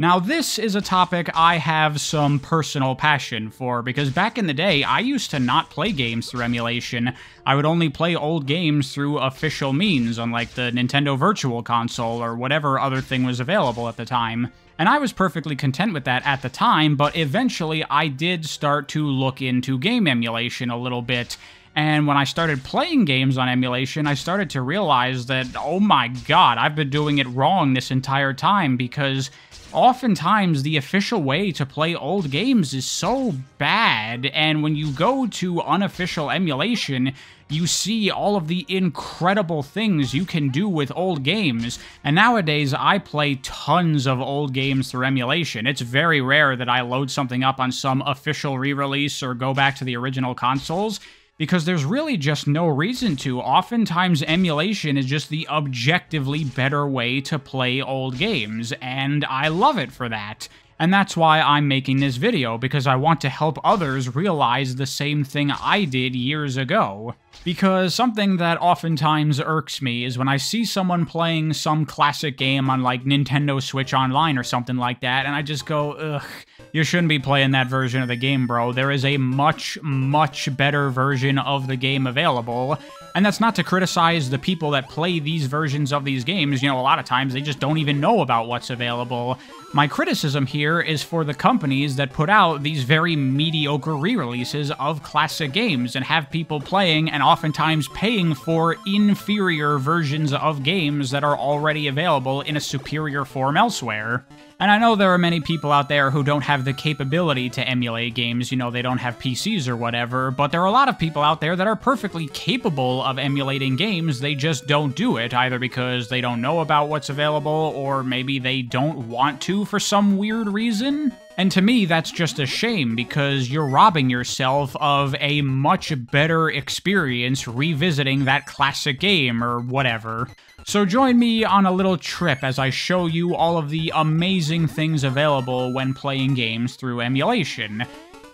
Now, this is a topic I have some personal passion for, because back in the day, I used to not play games through emulation. I would only play old games through official means, unlike the Nintendo Virtual Console or whatever other thing was available at the time. And I was perfectly content with that at the time, but eventually I did start to look into game emulation a little bit, and when I started playing games on emulation, I started to realize that, oh my god, I've been doing it wrong this entire time because oftentimes the official way to play old games is so bad, and when you go to unofficial emulation, you see all of the incredible things you can do with old games. And nowadays, I play tons of old games through emulation. It's very rare that I load something up on some official re release or go back to the original consoles because there's really just no reason to. Oftentimes, emulation is just the objectively better way to play old games, and I love it for that. And that's why I'm making this video, because I want to help others realize the same thing I did years ago. Because something that oftentimes irks me is when I see someone playing some classic game on like Nintendo Switch Online or something like that, and I just go, ugh, you shouldn't be playing that version of the game, bro. There is a much, much better version of the game available. And that's not to criticize the people that play these versions of these games. You know, a lot of times they just don't even know about what's available. My criticism here is for the companies that put out these very mediocre re-releases of classic games and have people playing and oftentimes paying for inferior versions of games that are already available in a superior form elsewhere. And I know there are many people out there who don't have the capability to emulate games, you know, they don't have PCs or whatever, but there are a lot of people out there that are perfectly capable of emulating games, they just don't do it, either because they don't know about what's available, or maybe they don't want to for some weird reason. And to me, that's just a shame because you're robbing yourself of a much better experience revisiting that classic game or whatever. So join me on a little trip as I show you all of the amazing things available when playing games through emulation.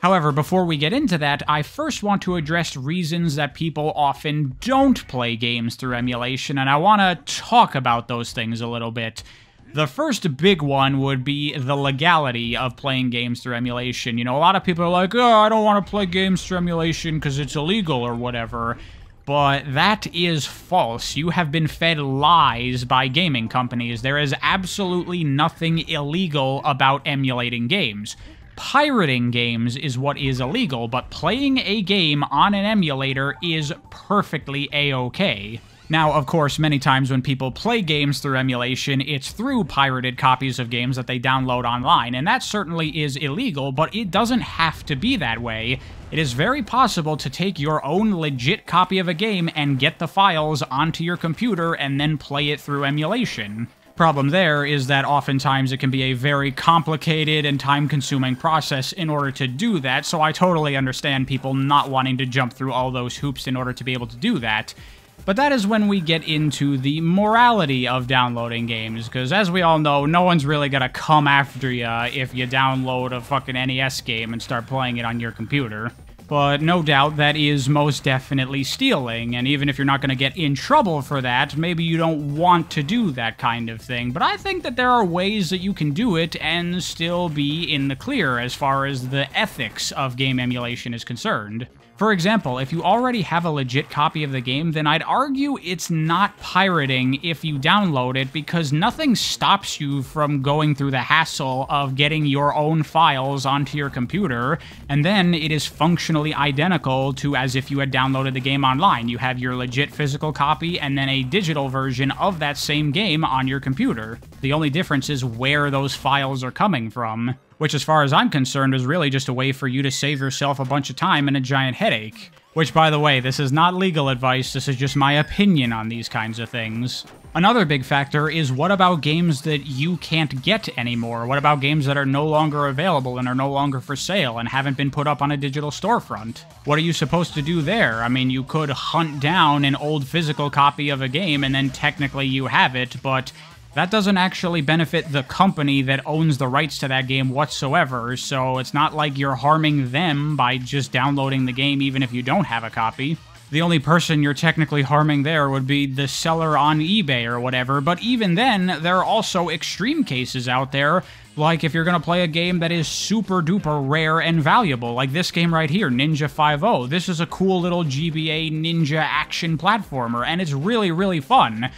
However, before we get into that, I first want to address reasons that people often don't play games through emulation, and I want to talk about those things a little bit. The first big one would be the legality of playing games through emulation. You know, a lot of people are like, oh, I don't want to play games through emulation because it's illegal or whatever. But that is false. You have been fed lies by gaming companies. There is absolutely nothing illegal about emulating games. Pirating games is what is illegal, but playing a game on an emulator is perfectly a-okay. Now, of course, many times when people play games through emulation, it's through pirated copies of games that they download online, and that certainly is illegal, but it doesn't have to be that way. It is very possible to take your own legit copy of a game and get the files onto your computer and then play it through emulation. Problem there is that oftentimes it can be a very complicated and time-consuming process in order to do that, so I totally understand people not wanting to jump through all those hoops in order to be able to do that. But that is when we get into the morality of downloading games, because as we all know, no one's really gonna come after you if you download a fucking NES game and start playing it on your computer. But no doubt that is most definitely stealing, and even if you're not going to get in trouble for that, maybe you don't want to do that kind of thing. But I think that there are ways that you can do it and still be in the clear as far as the ethics of game emulation is concerned. For example, if you already have a legit copy of the game, then I'd argue it's not pirating if you download it because nothing stops you from going through the hassle of getting your own files onto your computer, and then it is functionally identical to as if you had downloaded the game online. You have your legit physical copy and then a digital version of that same game on your computer. The only difference is where those files are coming from which as far as I'm concerned is really just a way for you to save yourself a bunch of time and a giant headache. Which, by the way, this is not legal advice, this is just my opinion on these kinds of things. Another big factor is what about games that you can't get anymore? What about games that are no longer available and are no longer for sale and haven't been put up on a digital storefront? What are you supposed to do there? I mean, you could hunt down an old physical copy of a game and then technically you have it, but that doesn't actually benefit the company that owns the rights to that game whatsoever, so it's not like you're harming them by just downloading the game even if you don't have a copy. The only person you're technically harming there would be the seller on eBay or whatever, but even then, there are also extreme cases out there, like if you're to play a game that is super duper rare and valuable, like this game right here, Ninja 5 This is a cool little GBA ninja action platformer, and it's really, really fun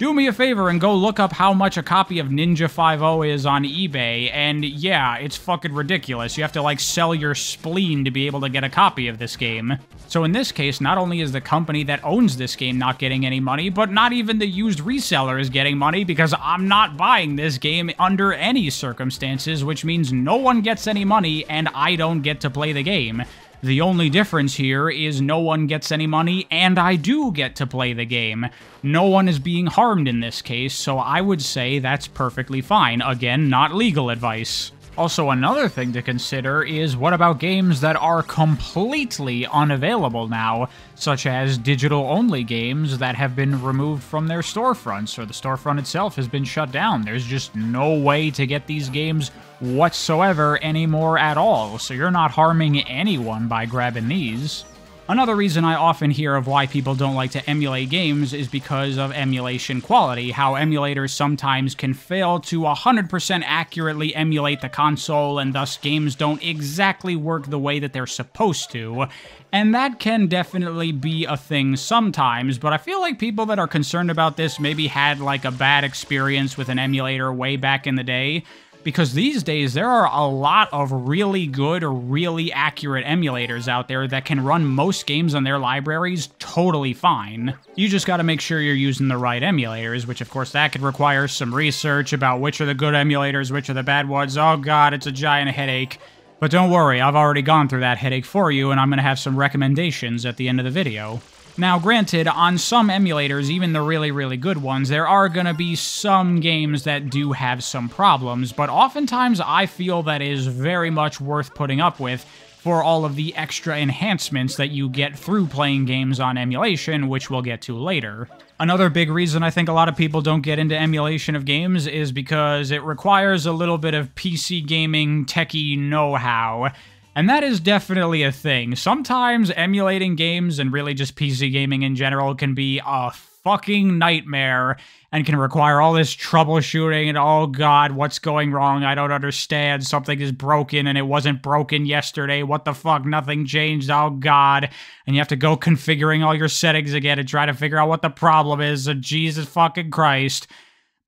do me a favor and go look up how much a copy of Ninja 5 is on eBay, and yeah, it's fucking ridiculous. You have to, like, sell your spleen to be able to get a copy of this game. So in this case, not only is the company that owns this game not getting any money, but not even the used reseller is getting money because I'm not buying this game under any circumstances, which means no one gets any money and I don't get to play the game. The only difference here is no one gets any money, and I do get to play the game. No one is being harmed in this case, so I would say that's perfectly fine. Again, not legal advice. Also, another thing to consider is what about games that are completely unavailable now, such as digital-only games that have been removed from their storefronts, or the storefront itself has been shut down. There's just no way to get these games whatsoever anymore at all, so you're not harming anyone by grabbing these. Another reason I often hear of why people don't like to emulate games is because of emulation quality, how emulators sometimes can fail to 100% accurately emulate the console, and thus games don't exactly work the way that they're supposed to. And that can definitely be a thing sometimes, but I feel like people that are concerned about this maybe had like a bad experience with an emulator way back in the day, because these days there are a lot of really good or really accurate emulators out there that can run most games on their libraries totally fine. You just gotta make sure you're using the right emulators, which of course that could require some research about which are the good emulators, which are the bad ones. Oh god, it's a giant headache. But don't worry, I've already gone through that headache for you, and I'm gonna have some recommendations at the end of the video. Now, granted, on some emulators, even the really, really good ones, there are going to be some games that do have some problems, but oftentimes I feel that is very much worth putting up with for all of the extra enhancements that you get through playing games on emulation, which we'll get to later. Another big reason I think a lot of people don't get into emulation of games is because it requires a little bit of PC gaming techie know-how, and that is definitely a thing. Sometimes emulating games and really just PC gaming in general can be a fucking nightmare and can require all this troubleshooting and oh god, what's going wrong? I don't understand. Something is broken and it wasn't broken yesterday. What the fuck? Nothing changed. Oh god. And you have to go configuring all your settings again and try to figure out what the problem is. So Jesus fucking Christ.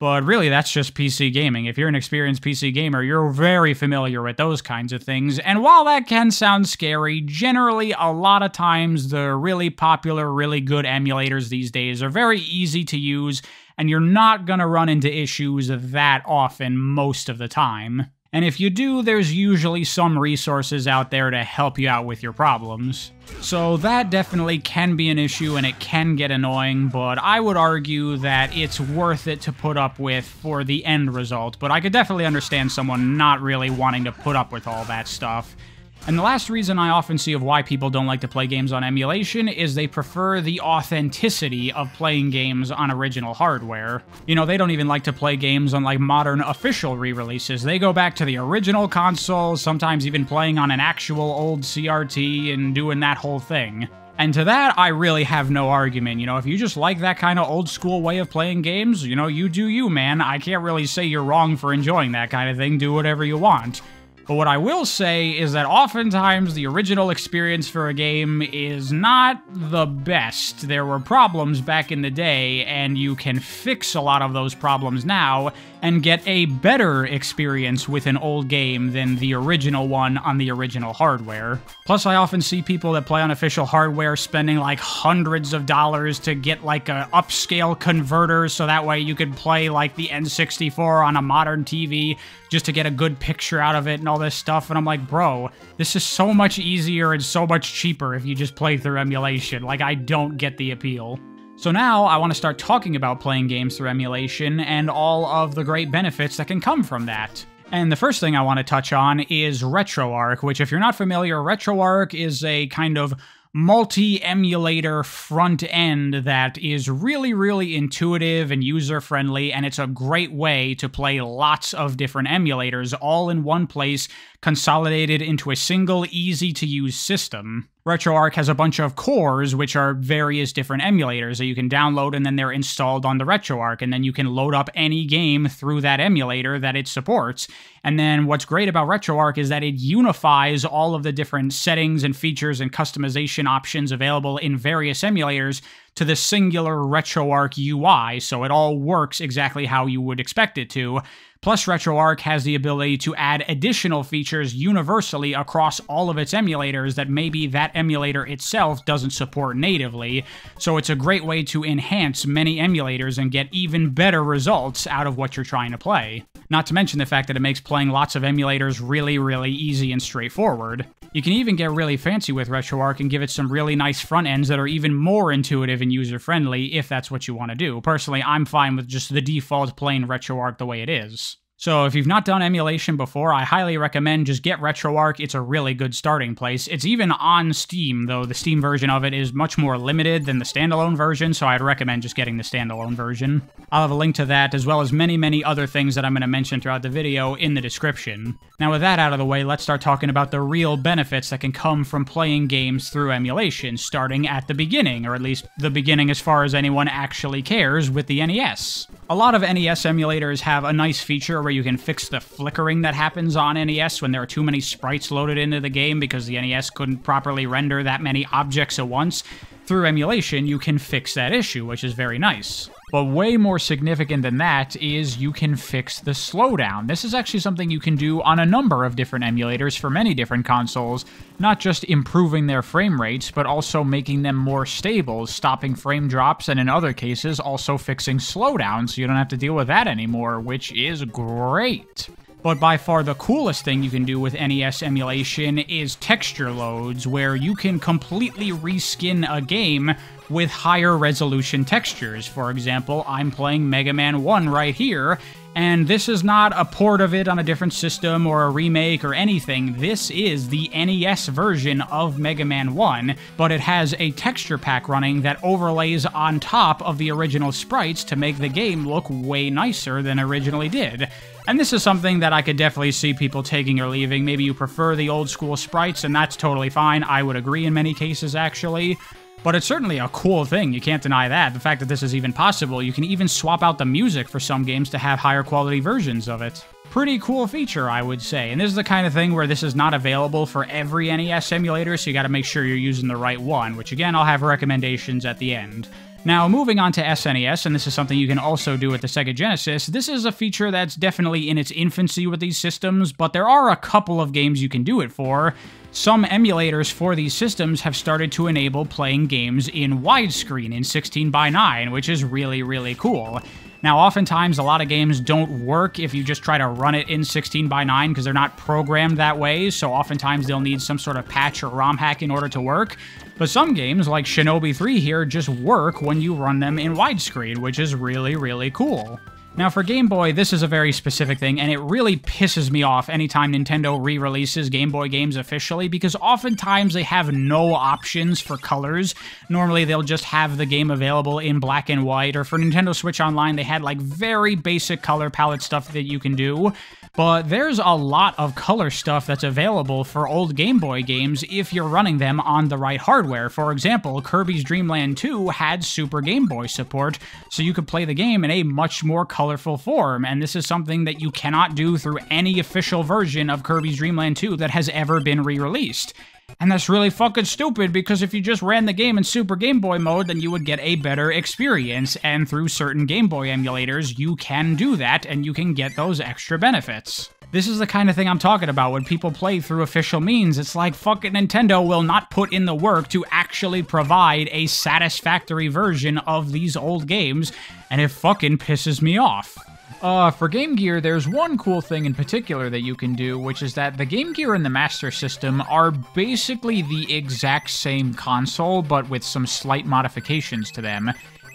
But really, that's just PC gaming. If you're an experienced PC gamer, you're very familiar with those kinds of things. And while that can sound scary, generally, a lot of times, the really popular, really good emulators these days are very easy to use, and you're not going to run into issues that often most of the time. And if you do, there's usually some resources out there to help you out with your problems. So that definitely can be an issue and it can get annoying, but I would argue that it's worth it to put up with for the end result. But I could definitely understand someone not really wanting to put up with all that stuff. And the last reason I often see of why people don't like to play games on emulation is they prefer the authenticity of playing games on original hardware. You know, they don't even like to play games on like modern official re-releases. They go back to the original console, sometimes even playing on an actual old CRT and doing that whole thing. And to that, I really have no argument. You know, if you just like that kind of old school way of playing games, you know, you do you, man. I can't really say you're wrong for enjoying that kind of thing. Do whatever you want. But what I will say is that oftentimes the original experience for a game is not the best. There were problems back in the day, and you can fix a lot of those problems now and get a better experience with an old game than the original one on the original hardware. Plus, I often see people that play on official hardware spending like hundreds of dollars to get like a upscale converter so that way you could play like the N64 on a modern TV just to get a good picture out of it and all this stuff. And I'm like, bro, this is so much easier and so much cheaper if you just play through emulation. Like, I don't get the appeal. So now I want to start talking about playing games through emulation and all of the great benefits that can come from that. And the first thing I want to touch on is RetroArch, which if you're not familiar, RetroArch is a kind of multi-emulator front end that is really, really intuitive and user-friendly, and it's a great way to play lots of different emulators all in one place, consolidated into a single, easy-to-use system. RetroArch has a bunch of cores, which are various different emulators that you can download and then they're installed on the RetroArch. And then you can load up any game through that emulator that it supports. And then what's great about RetroArch is that it unifies all of the different settings and features and customization options available in various emulators to the singular RetroArch UI, so it all works exactly how you would expect it to. Plus, RetroArch has the ability to add additional features universally across all of its emulators that maybe that emulator itself doesn't support natively, so it's a great way to enhance many emulators and get even better results out of what you're trying to play. Not to mention the fact that it makes playing lots of emulators really, really easy and straightforward. You can even get really fancy with RetroArch and give it some really nice front ends that are even more intuitive and user friendly if that's what you want to do. Personally, I'm fine with just the default plain RetroArch the way it is. So if you've not done emulation before, I highly recommend just get RetroArch. It's a really good starting place. It's even on Steam, though the Steam version of it is much more limited than the standalone version, so I'd recommend just getting the standalone version. I'll have a link to that, as well as many, many other things that I'm going to mention throughout the video in the description. Now with that out of the way, let's start talking about the real benefits that can come from playing games through emulation, starting at the beginning, or at least the beginning as far as anyone actually cares with the NES. A lot of NES emulators have a nice feature where you can fix the flickering that happens on NES when there are too many sprites loaded into the game because the NES couldn't properly render that many objects at once. Through emulation, you can fix that issue, which is very nice. But way more significant than that is you can fix the slowdown. This is actually something you can do on a number of different emulators for many different consoles, not just improving their frame rates, but also making them more stable, stopping frame drops, and in other cases, also fixing slowdown so you don't have to deal with that anymore, which is great. But by far the coolest thing you can do with NES emulation is texture loads, where you can completely reskin a game with higher resolution textures. For example, I'm playing Mega Man 1 right here, and this is not a port of it on a different system or a remake or anything. This is the NES version of Mega Man 1, but it has a texture pack running that overlays on top of the original sprites to make the game look way nicer than originally did. And this is something that I could definitely see people taking or leaving. Maybe you prefer the old school sprites, and that's totally fine. I would agree in many cases, actually. But it's certainly a cool thing, you can't deny that. The fact that this is even possible, you can even swap out the music for some games to have higher quality versions of it. Pretty cool feature, I would say. And this is the kind of thing where this is not available for every NES emulator, so you gotta make sure you're using the right one, which again, I'll have recommendations at the end. Now, moving on to SNES, and this is something you can also do with the Sega Genesis, this is a feature that's definitely in its infancy with these systems, but there are a couple of games you can do it for. Some emulators for these systems have started to enable playing games in widescreen in 16 by 9 which is really, really cool. Now, oftentimes, a lot of games don't work if you just try to run it in 16 by 9 because they're not programmed that way, so oftentimes they'll need some sort of patch or ROM hack in order to work. But some games, like Shinobi 3 here, just work when you run them in widescreen, which is really, really cool. Now, for Game Boy, this is a very specific thing, and it really pisses me off anytime Nintendo re releases Game Boy games officially because oftentimes they have no options for colors. Normally, they'll just have the game available in black and white, or for Nintendo Switch Online, they had like very basic color palette stuff that you can do. But there's a lot of color stuff that's available for old Game Boy games if you're running them on the right hardware. For example, Kirby's Dream Land 2 had Super Game Boy support, so you could play the game in a much more colorful form, and this is something that you cannot do through any official version of Kirby's Dream Land 2 that has ever been re-released. And that's really fucking stupid because if you just ran the game in Super Game Boy mode, then you would get a better experience. And through certain Game Boy emulators, you can do that and you can get those extra benefits. This is the kind of thing I'm talking about when people play through official means. It's like fucking Nintendo will not put in the work to actually provide a satisfactory version of these old games, and it fucking pisses me off. Uh, for Game Gear, there's one cool thing in particular that you can do, which is that the Game Gear and the Master System are basically the exact same console, but with some slight modifications to them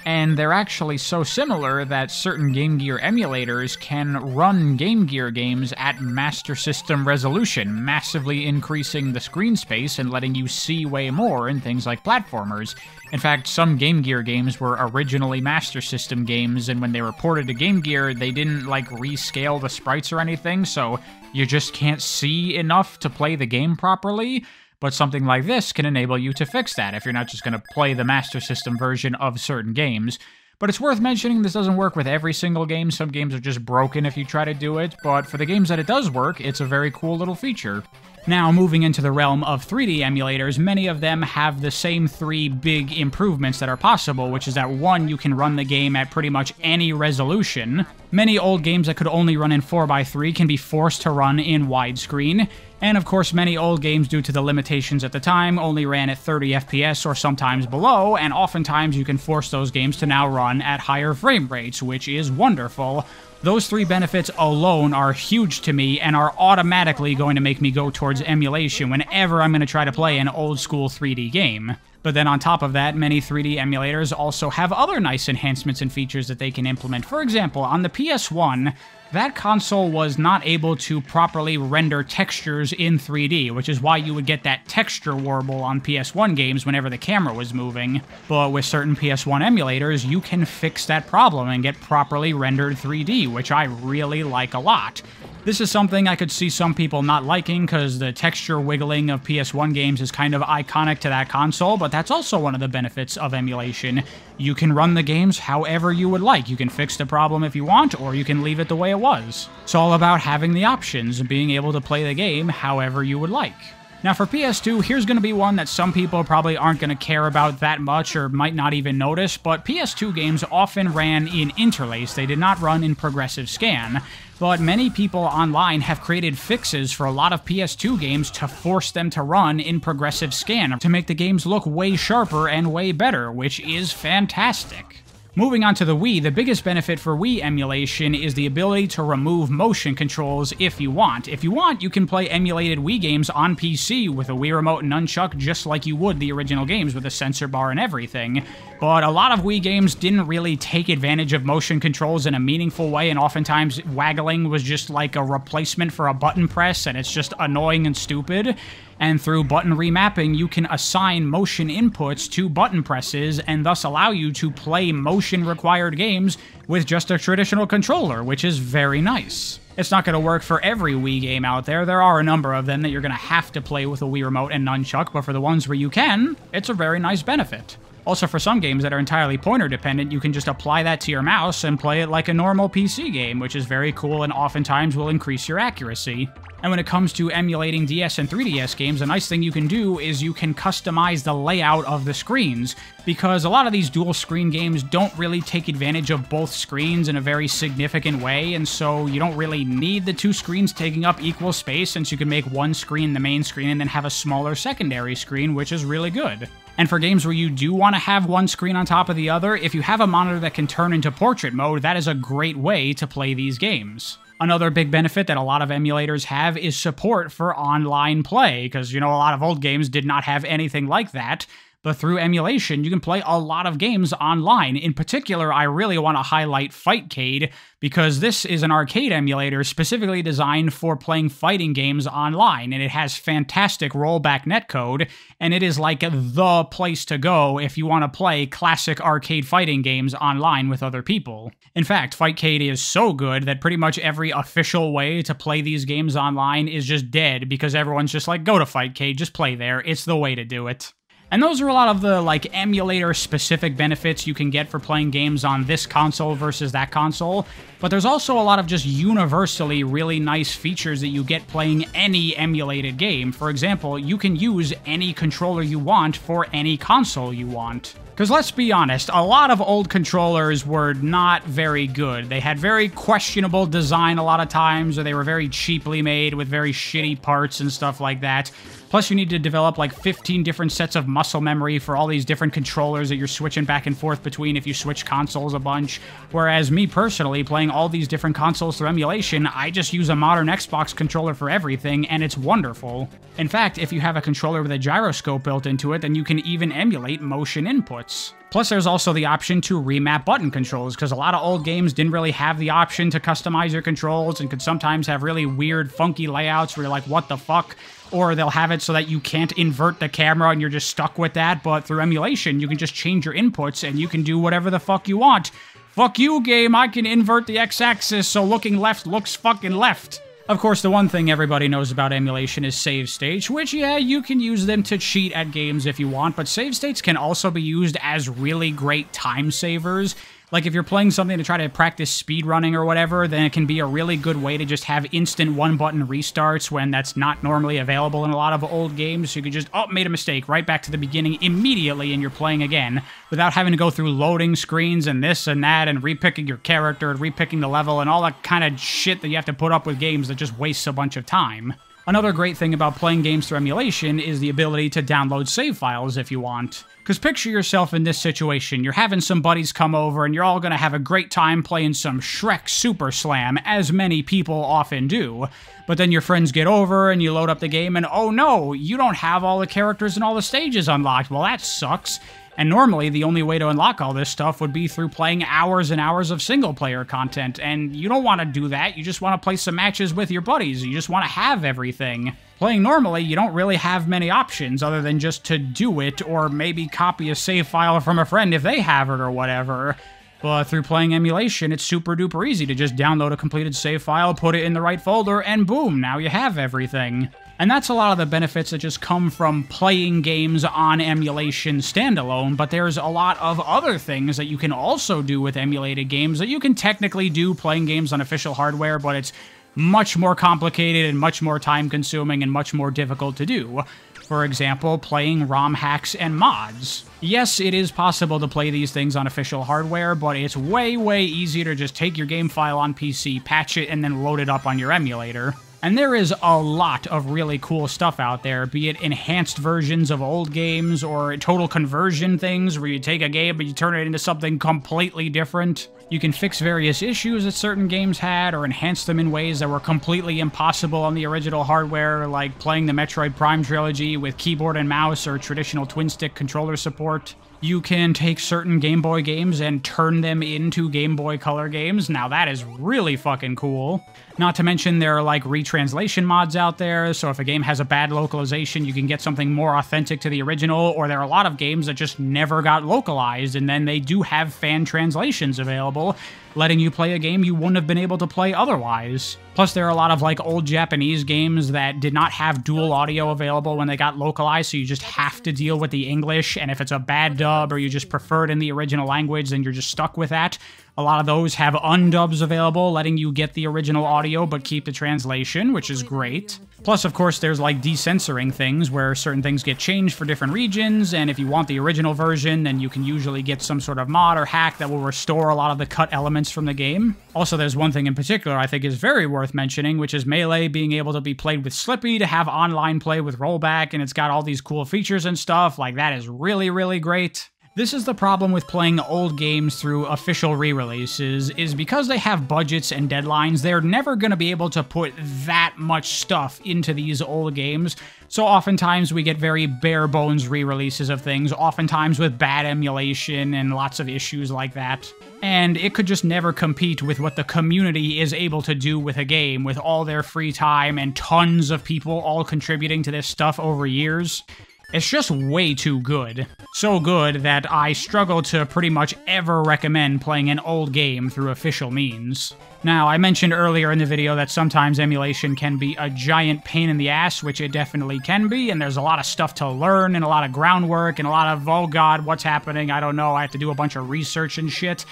and they're actually so similar that certain Game Gear emulators can run Game Gear games at Master System resolution, massively increasing the screen space and letting you see way more in things like platformers. In fact, some Game Gear games were originally Master System games, and when they were ported to Game Gear, they didn't, like, rescale the sprites or anything, so you just can't see enough to play the game properly. But something like this can enable you to fix that if you're not just going to play the Master System version of certain games. But it's worth mentioning this doesn't work with every single game. Some games are just broken if you try to do it, but for the games that it does work, it's a very cool little feature. Now, moving into the realm of 3D emulators, many of them have the same three big improvements that are possible, which is that one, you can run the game at pretty much any resolution. Many old games that could only run in 4x3 can be forced to run in widescreen. And of course, many old games, due to the limitations at the time, only ran at 30 FPS or sometimes below, and oftentimes you can force those games to now run at higher frame rates, which is wonderful. Those three benefits alone are huge to me and are automatically going to make me go towards emulation whenever I'm going to try to play an old school 3D game. But then on top of that, many 3D emulators also have other nice enhancements and features that they can implement. For example, on the PS1, that console was not able to properly render textures in 3D, which is why you would get that texture warble on PS1 games whenever the camera was moving. But with certain PS1 emulators, you can fix that problem and get properly rendered 3D, which I really like a lot. This is something I could see some people not liking because the texture wiggling of PS1 games is kind of iconic to that console, but that's also one of the benefits of emulation. You can run the games however you would like. You can fix the problem if you want, or you can leave it the way it was. It's all about having the options and being able to play the game however you would like. Now for PS2, here's going to be one that some people probably aren't going to care about that much or might not even notice, but PS2 games often ran in interlace, they did not run in progressive scan. But many people online have created fixes for a lot of PS2 games to force them to run in progressive scan to make the games look way sharper and way better, which is fantastic. Moving on to the Wii, the biggest benefit for Wii emulation is the ability to remove motion controls if you want. If you want, you can play emulated Wii games on PC with a Wii Remote and Nunchuk just like you would the original games with a sensor bar and everything. But a lot of Wii games didn't really take advantage of motion controls in a meaningful way, and oftentimes waggling was just like a replacement for a button press, and it's just annoying and stupid and through button remapping, you can assign motion inputs to button presses and thus allow you to play motion required games with just a traditional controller, which is very nice. It's not going to work for every Wii game out there. There are a number of them that you're going to have to play with a Wii Remote and Nunchuk, but for the ones where you can, it's a very nice benefit. Also, for some games that are entirely pointer dependent, you can just apply that to your mouse and play it like a normal PC game, which is very cool and oftentimes will increase your accuracy. And when it comes to emulating DS and 3DS games, a nice thing you can do is you can customize the layout of the screens, because a lot of these dual screen games don't really take advantage of both screens in a very significant way, and so you don't really need the two screens taking up equal space since you can make one screen the main screen and then have a smaller secondary screen, which is really good. And for games where you do want to have one screen on top of the other, if you have a monitor that can turn into portrait mode, that is a great way to play these games. Another big benefit that a lot of emulators have is support for online play, because, you know, a lot of old games did not have anything like that. But through emulation, you can play a lot of games online. In particular, I really want to highlight Fightcade because this is an arcade emulator specifically designed for playing fighting games online, and it has fantastic rollback netcode, and it is like the place to go if you want to play classic arcade fighting games online with other people. In fact, Fightcade is so good that pretty much every official way to play these games online is just dead because everyone's just like, go to Fightcade, just play there. It's the way to do it. And those are a lot of the like emulator specific benefits you can get for playing games on this console versus that console. But there's also a lot of just universally really nice features that you get playing any emulated game. For example, you can use any controller you want for any console you want. Because let's be honest, a lot of old controllers were not very good. They had very questionable design a lot of times, or they were very cheaply made with very shitty parts and stuff like that. Plus, you need to develop like 15 different sets of muscle memory for all these different controllers that you're switching back and forth between if you switch consoles a bunch. Whereas me personally, playing all these different consoles through emulation, I just use a modern Xbox controller for everything, and it's wonderful. In fact, if you have a controller with a gyroscope built into it, then you can even emulate motion inputs. Plus, there's also the option to remap button controls, because a lot of old games didn't really have the option to customize your controls and could sometimes have really weird, funky layouts where you're like, what the fuck? Or they'll have it so that you can't invert the camera and you're just stuck with that, but through emulation, you can just change your inputs and you can do whatever the fuck you want. Fuck you, game, I can invert the x-axis so looking left looks fucking left. Of course, the one thing everybody knows about emulation is save states, which, yeah, you can use them to cheat at games if you want, but save states can also be used as really great time savers. Like if you're playing something to try to practice speedrunning or whatever, then it can be a really good way to just have instant one-button restarts when that's not normally available in a lot of old games. So you can just, oh, made a mistake, right back to the beginning immediately and you're playing again without having to go through loading screens and this and that and repicking your character and repicking the level and all that kind of shit that you have to put up with games that just wastes a bunch of time. Another great thing about playing games through emulation is the ability to download save files if you want. Because picture yourself in this situation. You're having some buddies come over and you're all going to have a great time playing some Shrek Super Slam, as many people often do. But then your friends get over and you load up the game and oh no, you don't have all the characters and all the stages unlocked. Well, that sucks. And normally, the only way to unlock all this stuff would be through playing hours and hours of single player content, and you don't want to do that. You just want to play some matches with your buddies. You just want to have everything. Playing normally, you don't really have many options other than just to do it, or maybe copy a save file from a friend if they have it or whatever. But through playing emulation, it's super duper easy to just download a completed save file, put it in the right folder, and boom, now you have everything. And that's a lot of the benefits that just come from playing games on emulation standalone, but there's a lot of other things that you can also do with emulated games that you can technically do playing games on official hardware, but it's much more complicated and much more time consuming and much more difficult to do. For example, playing ROM hacks and mods. Yes, it is possible to play these things on official hardware, but it's way, way easier to just take your game file on PC, patch it, and then load it up on your emulator. And there is a lot of really cool stuff out there, be it enhanced versions of old games or total conversion things where you take a game and you turn it into something completely different. You can fix various issues that certain games had or enhance them in ways that were completely impossible on the original hardware, like playing the Metroid Prime trilogy with keyboard and mouse or traditional twin stick controller support. You can take certain Game Boy games and turn them into Game Boy Color games. Now that is really fucking cool. Not to mention there are like retranslation mods out there, so if a game has a bad localization, you can get something more authentic to the original, or there are a lot of games that just never got localized, and then they do have fan translations available, letting you play a game you wouldn't have been able to play otherwise. Plus, there are a lot of like old Japanese games that did not have dual audio available when they got localized, so you just have to deal with the English, and if it's a bad dub or you just prefer it in the original language, then you're just stuck with that. A lot of those have undubs available, letting you get the original audio but keep the translation, which is great. Plus, of course, there's like decensoring things where certain things get changed for different regions, and if you want the original version, then you can usually get some sort of mod or hack that will restore a lot of the cut elements from the game. Also, there's one thing in particular I think is very worth mentioning, which is Melee being able to be played with Slippi, to have online play with rollback, and it's got all these cool features and stuff. Like, that is really, really great. This is the problem with playing old games through official re-releases, is because they have budgets and deadlines, they're never going to be able to put that much stuff into these old games, so oftentimes we get very bare bones re-releases of things, oftentimes with bad emulation and lots of issues like that. And it could just never compete with what the community is able to do with a game, with all their free time and tons of people all contributing to this stuff over years. It's just way too good. So good that I struggle to pretty much ever recommend playing an old game through official means. Now, I mentioned earlier in the video that sometimes emulation can be a giant pain in the ass, which it definitely can be, and there's a lot of stuff to learn and a lot of groundwork and a lot of, oh god, what's happening? I don't know, I have to do a bunch of research and shit.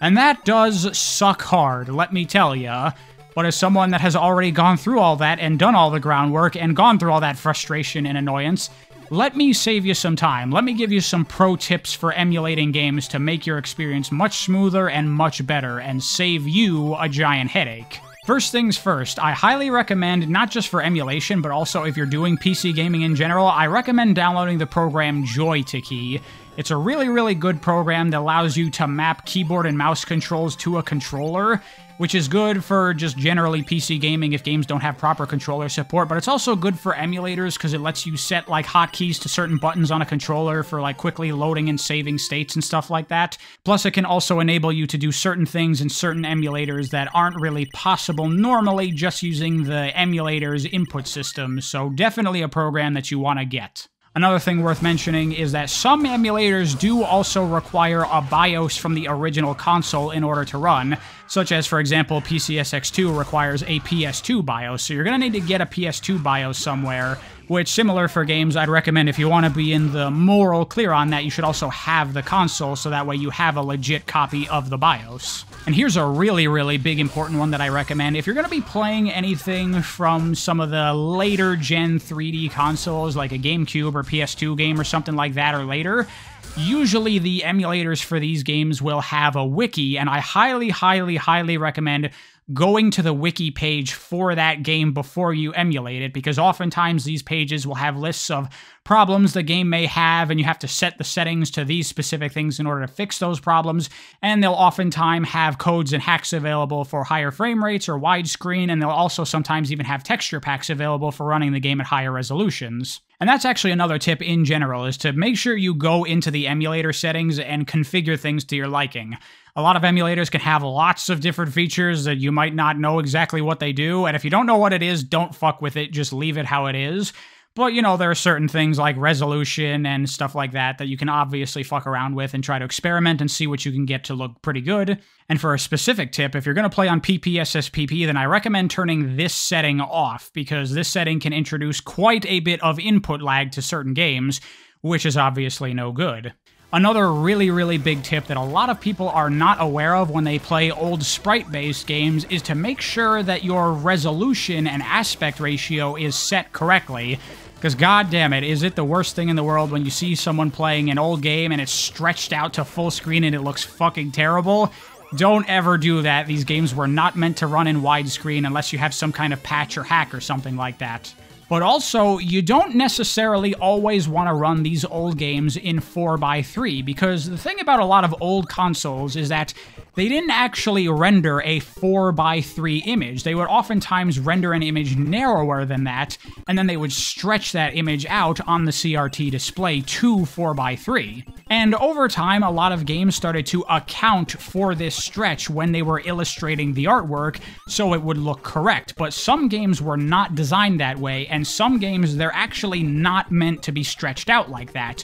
And that does suck hard, let me tell ya. But as someone that has already gone through all that and done all the groundwork and gone through all that frustration and annoyance, let me save you some time. Let me give you some pro tips for emulating games to make your experience much smoother and much better and save you a giant headache. First things first, I highly recommend, not just for emulation, but also if you're doing PC gaming in general, I recommend downloading the program JoyToKey. It's a really, really good program that allows you to map keyboard and mouse controls to a controller, which is good for just generally PC gaming if games don't have proper controller support, but it's also good for emulators because it lets you set like hotkeys to certain buttons on a controller for like quickly loading and saving states and stuff like that. Plus, it can also enable you to do certain things in certain emulators that aren't really possible normally just using the emulator's input system, so definitely a program that you want to get. Another thing worth mentioning is that some emulators do also require a BIOS from the original console in order to run, such as, for example, PCSX2 requires a PS2 BIOS, so you're going to need to get a PS2 BIOS somewhere, which, similar for games, I'd recommend if you want to be in the moral clear on that, you should also have the console, so that way you have a legit copy of the BIOS. And here's a really, really big important one that I recommend. If you're going to be playing anything from some of the later gen 3D consoles, like a GameCube or PS2 game or something like that or later, usually the emulators for these games will have a wiki, and I highly, highly, highly recommend going to the wiki page for that game before you emulate it because oftentimes these pages will have lists of problems the game may have and you have to set the settings to these specific things in order to fix those problems and they'll oftentimes have codes and hacks available for higher frame rates or widescreen and they'll also sometimes even have texture packs available for running the game at higher resolutions. And that's actually another tip in general is to make sure you go into the emulator settings and configure things to your liking. A lot of emulators can have lots of different features that you might not know exactly what they do, and if you don't know what it is, don't fuck with it, just leave it how it is. But, you know, there are certain things like resolution and stuff like that that you can obviously fuck around with and try to experiment and see what you can get to look pretty good. And for a specific tip, if you're going to play on PPSSPP, then I recommend turning this setting off because this setting can introduce quite a bit of input lag to certain games, which is obviously no good. Another really, really big tip that a lot of people are not aware of when they play old sprite-based games is to make sure that your resolution and aspect ratio is set correctly. Because god damn it, is it the worst thing in the world when you see someone playing an old game and it's stretched out to full screen and it looks fucking terrible? Don't ever do that. These games were not meant to run in widescreen unless you have some kind of patch or hack or something like that. But also, you don't necessarily always want to run these old games in 4x3, because the thing about a lot of old consoles is that they didn't actually render a 4x3 image. They would oftentimes render an image narrower than that, and then they would stretch that image out on the CRT display to 4x3. And over time, a lot of games started to account for this stretch when they were illustrating the artwork so it would look correct. But some games were not designed that way, and some games, they're actually not meant to be stretched out like that.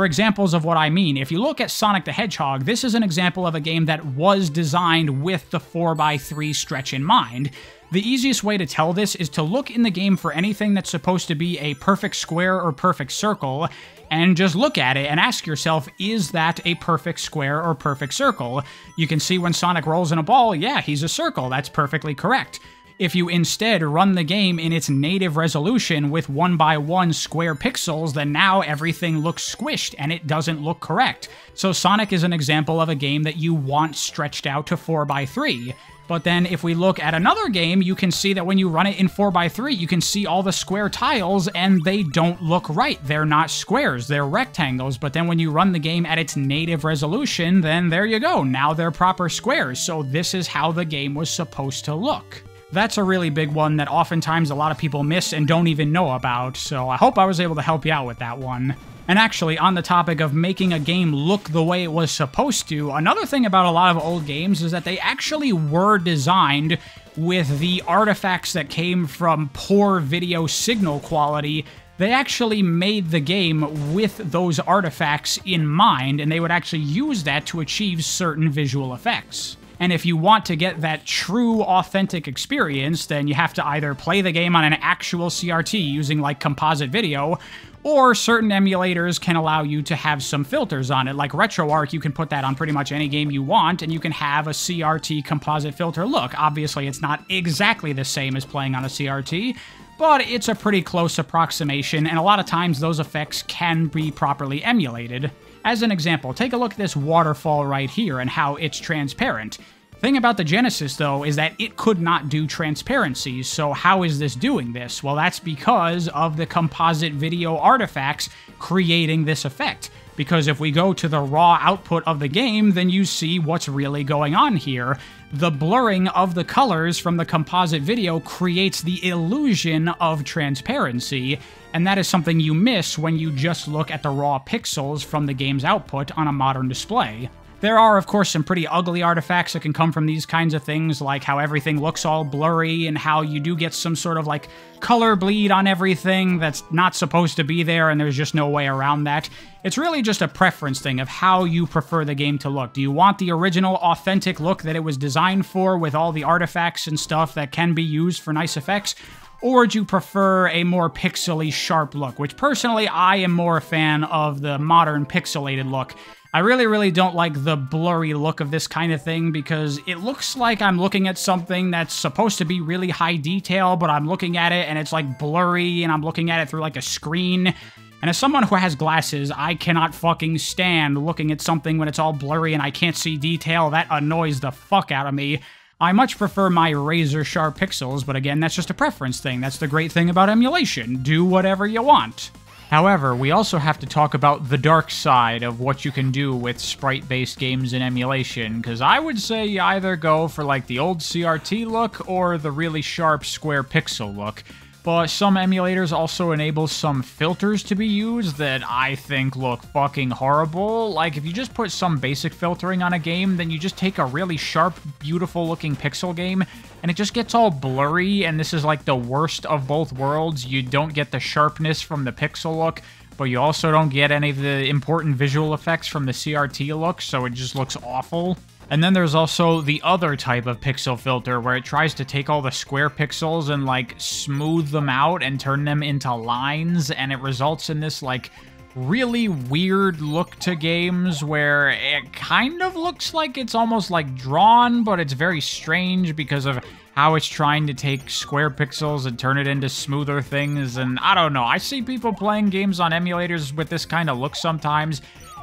For examples of what I mean, if you look at Sonic the Hedgehog, this is an example of a game that was designed with the 4x3 stretch in mind. The easiest way to tell this is to look in the game for anything that's supposed to be a perfect square or perfect circle, and just look at it and ask yourself, is that a perfect square or perfect circle? You can see when Sonic rolls in a ball, yeah, he's a circle, that's perfectly correct. If you instead run the game in its native resolution with 1 by 1 square pixels, then now everything looks squished and it doesn't look correct. So Sonic is an example of a game that you want stretched out to 4 by 3 But then if we look at another game, you can see that when you run it in 4x3, you can see all the square tiles and they don't look right. They're not squares, they're rectangles. But then when you run the game at its native resolution, then there you go. Now they're proper squares. So this is how the game was supposed to look. That's a really big one that oftentimes a lot of people miss and don't even know about, so I hope I was able to help you out with that one. And actually, on the topic of making a game look the way it was supposed to, another thing about a lot of old games is that they actually were designed with the artifacts that came from poor video signal quality they actually made the game with those artifacts in mind, and they would actually use that to achieve certain visual effects. And if you want to get that true, authentic experience, then you have to either play the game on an actual CRT using like composite video, or certain emulators can allow you to have some filters on it. Like RetroArch, you can put that on pretty much any game you want, and you can have a CRT composite filter look. Obviously, it's not exactly the same as playing on a CRT, but it's a pretty close approximation, and a lot of times those effects can be properly emulated. As an example, take a look at this waterfall right here and how it's transparent. Thing about the Genesis, though, is that it could not do transparencies, so how is this doing this? Well, that's because of the composite video artifacts creating this effect. Because if we go to the raw output of the game, then you see what's really going on here. The blurring of the colors from the composite video creates the illusion of transparency, and that is something you miss when you just look at the raw pixels from the game's output on a modern display. There are, of course, some pretty ugly artifacts that can come from these kinds of things, like how everything looks all blurry and how you do get some sort of like color bleed on everything that's not supposed to be there and there's just no way around that. It's really just a preference thing of how you prefer the game to look. Do you want the original authentic look that it was designed for with all the artifacts and stuff that can be used for nice effects? Or do you prefer a more pixely sharp look? Which personally, I am more a fan of the modern pixelated look. I really, really don't like the blurry look of this kind of thing because it looks like I'm looking at something that's supposed to be really high detail, but I'm looking at it and it's like blurry and I'm looking at it through like a screen. And as someone who has glasses, I cannot fucking stand looking at something when it's all blurry and I can't see detail. That annoys the fuck out of me. I much prefer my razor sharp pixels, but again, that's just a preference thing. That's the great thing about emulation. Do whatever you want. However, we also have to talk about the dark side of what you can do with sprite-based games in emulation, because I would say you either go for like the old CRT look or the really sharp square pixel look. But some emulators also enable some filters to be used that I think look fucking horrible. Like, if you just put some basic filtering on a game, then you just take a really sharp, beautiful looking pixel game, and it just gets all blurry, and this is like the worst of both worlds. You don't get the sharpness from the pixel look, but you also don't get any of the important visual effects from the CRT look, so it just looks awful. And then there's also the other type of pixel filter where it tries to take all the square pixels and like smooth them out and turn them into lines and it results in this like really weird look to games where it kind of looks like it's almost like drawn, but it's very strange because of how it's trying to take square pixels and turn it into smoother things. And I don't know, I see people playing games on emulators with this kind of look sometimes,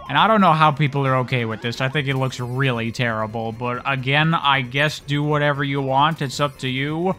and I don't know how people are okay with this. I think it looks really terrible. But again, I guess do whatever you want. It's up to you.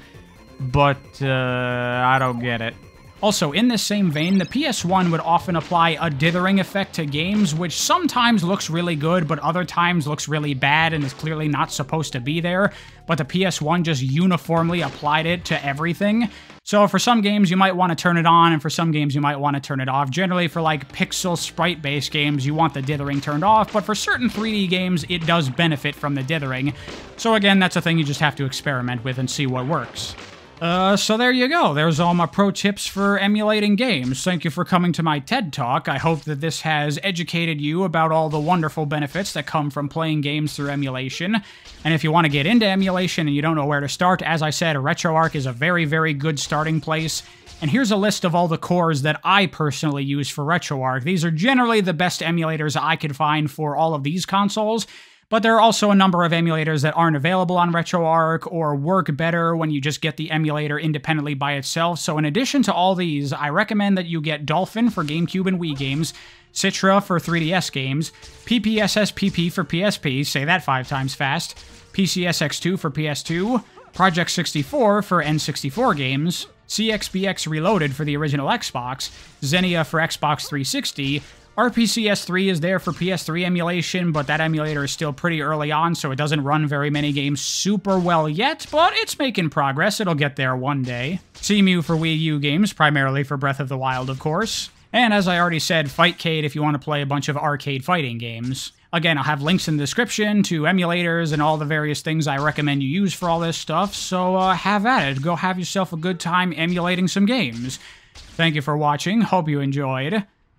But uh, I don't get it. Also, in this same vein, the PS1 would often apply a dithering effect to games, which sometimes looks really good, but other times looks really bad and is clearly not supposed to be there. But the PS1 just uniformly applied it to everything. So for some games, you might want to turn it on, and for some games, you might want to turn it off. Generally, for like pixel sprite-based games, you want the dithering turned off, but for certain 3D games, it does benefit from the dithering. So again, that's a thing you just have to experiment with and see what works. Uh, so there you go. There's all my pro tips for emulating games. Thank you for coming to my TED Talk. I hope that this has educated you about all the wonderful benefits that come from playing games through emulation. And if you want to get into emulation and you don't know where to start, as I said, RetroArch is a very, very good starting place. And here's a list of all the cores that I personally use for RetroArch. These are generally the best emulators I could find for all of these consoles. But there are also a number of emulators that aren't available on RetroArch or work better when you just get the emulator independently by itself. So in addition to all these, I recommend that you get Dolphin for GameCube and Wii games, Citra for 3DS games, PPSSPP for PSP, say that five times fast, PCSX2 for PS2, Project 64 for N64 games, CXBX Reloaded for the original Xbox, Xenia for Xbox 360, RPCS3 is there for PS3 emulation, but that emulator is still pretty early on, so it doesn't run very many games super well yet, but it's making progress. It'll get there one day. Cemu for Wii U games, primarily for Breath of the Wild, of course. And as I already said, Fightcade if you want to play a bunch of arcade fighting games. Again, I'll have links in the description to emulators and all the various things I recommend you use for all this stuff, so uh, have at it. Go have yourself a good time emulating some games. Thank you for watching. Hope you enjoyed.